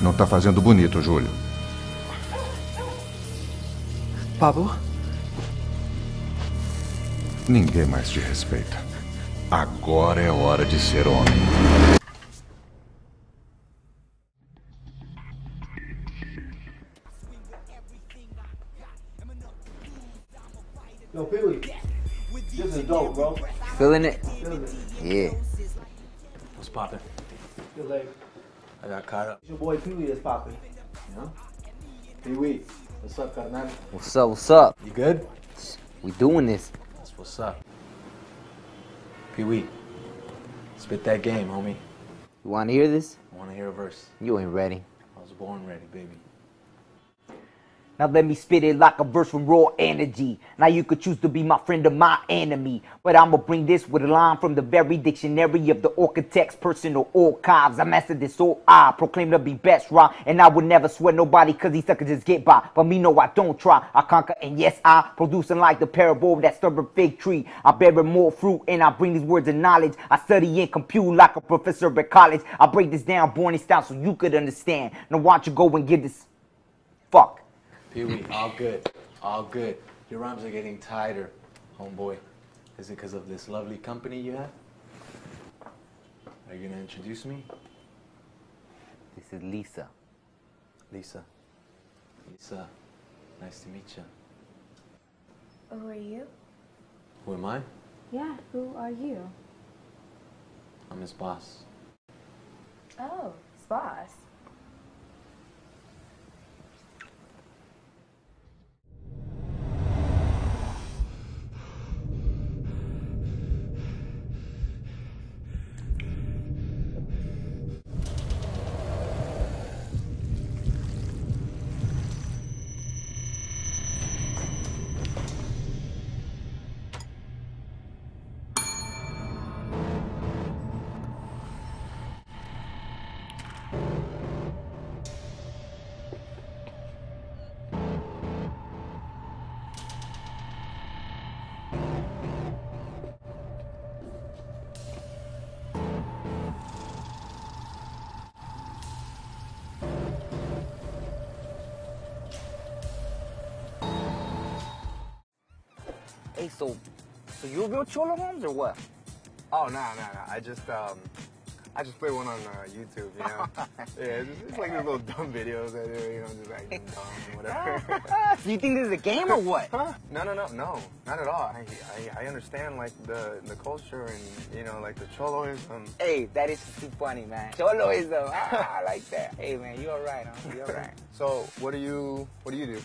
Não tá fazendo bonito, Júlio. Pablo? Ninguém mais te respeita. Agora é hora de ser homem. Yo, Billy. This is dope, bro. Feeling it? Feeling it. Yeah. What's poppin'? Feel like I got caught up. it's your boy Pee Wee that's popping. You know? Pee Wee. What's up, carnal? What's up? What's up? You good? We doing this. That's what's up. Pee Wee. Spit that game, homie. You want to hear this? I wanna hear a verse. You ain't ready. I was born ready, baby. Now let me spit it like a verse from raw energy. Now you could choose to be my friend or my enemy. But I'ma bring this with a line from the very dictionary of the architect's personal archives. I mastered this so I proclaim to be best, right? And I would never swear nobody cause these suckers just get by. But me no, I don't try. I conquer and yes, I producing like the parable of that stubborn fig tree. I bear more fruit and I bring these words of knowledge. I study and compute like a professor at college. I break this down, born style so you could understand. Now don't you go and give this fuck? Pee Wee, all good. All good. Your rhymes are getting tighter, homeboy. Is it because of this lovely company you have? Are you gonna introduce me? This is Lisa. Lisa. Lisa, nice to meet you. Who are you? Who am I? Yeah, who are you? I'm his boss. Oh, Sposs. Hey, so, so you build Cholo Holmes or what? Oh no no no! I just um, I just play one on uh, YouTube. You know, yeah, it's, just, it's like these little dumb videos I do. You know, just acting dumb and whatever. so you think this is a game or what? Huh? No no no no, not at all. I, I I understand like the the culture and you know like the choloism. Hey, that is too funny, man. Choloism. Ah, I like that. Hey, man, you all right, huh? You're all right. So what do you what do you do?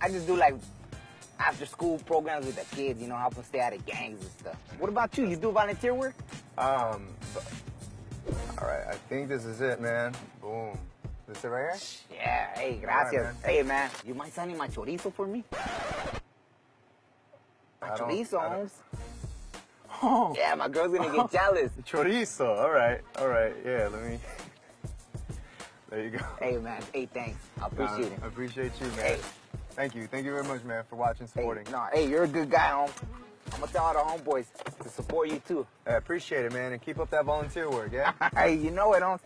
I just do like after school programs with the kids, you know, help them stay out of gangs and stuff. What about you? You do volunteer work? Um, all right, I think this is it, man. Boom. This it right here? Yeah, hey, right, gracias. man. hey, man, you mind signing my chorizo for me? My I chorizo, Holmes. Oh, Yeah, my girl's gonna get jealous. chorizo. All right, all right. Yeah, let me. There you go. Hey, man, hey, thanks. I appreciate Nah, it. I appreciate you, man. Hey. Thank you. Thank you very much, man, for watching, Hey, supporting. no, hey, you're a good guy, home. I'm gonna tell all the homeboys to support you too. I appreciate it, man, and keep up that volunteer work, yeah? hey, you know it, Holmes.